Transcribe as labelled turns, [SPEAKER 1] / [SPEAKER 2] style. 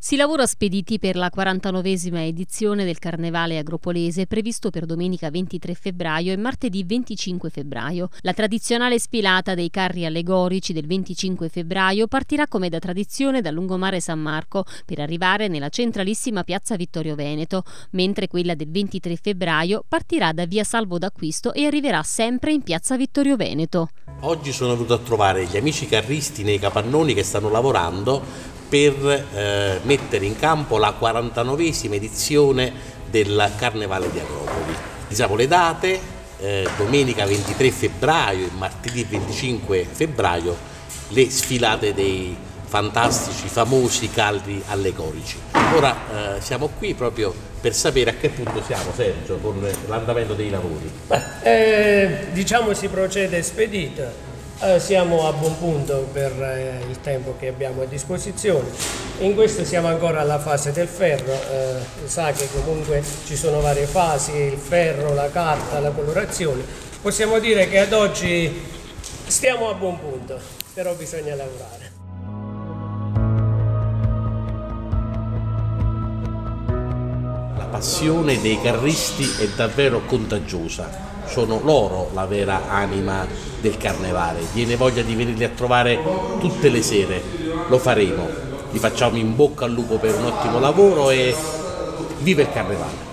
[SPEAKER 1] Si lavora spediti per la 49esima edizione del Carnevale Agropolese previsto per domenica 23 febbraio e martedì 25 febbraio. La tradizionale sfilata dei carri allegorici del 25 febbraio partirà come da tradizione dal lungomare San Marco per arrivare nella centralissima piazza Vittorio Veneto, mentre quella del 23 febbraio partirà da via Salvo d'Acquisto e arriverà sempre in piazza Vittorio Veneto.
[SPEAKER 2] Oggi sono venuto a trovare gli amici carristi nei capannoni che stanno lavorando per eh, mettere in campo la 49esima edizione del Carnevale di Agropoli. Diciamo le date, eh, domenica 23 febbraio e martedì 25 febbraio, le sfilate dei fantastici, famosi carri allegorici. Ora eh, siamo qui proprio per sapere a che punto siamo, Sergio, con l'andamento dei lavori.
[SPEAKER 3] Beh, eh, diciamo si procede spedito eh, siamo a buon punto per eh, il tempo che abbiamo a disposizione. In questo siamo ancora alla fase del ferro, eh, sa che comunque ci sono varie fasi, il ferro, la carta, la colorazione. Possiamo dire che ad oggi stiamo a buon punto, però bisogna lavorare.
[SPEAKER 2] La passione dei carristi è davvero contagiosa sono loro la vera anima del carnevale. Viene voglia di venirli a trovare tutte le sere, lo faremo. Gli facciamo in bocca al lupo per un ottimo lavoro e vive il carnevale.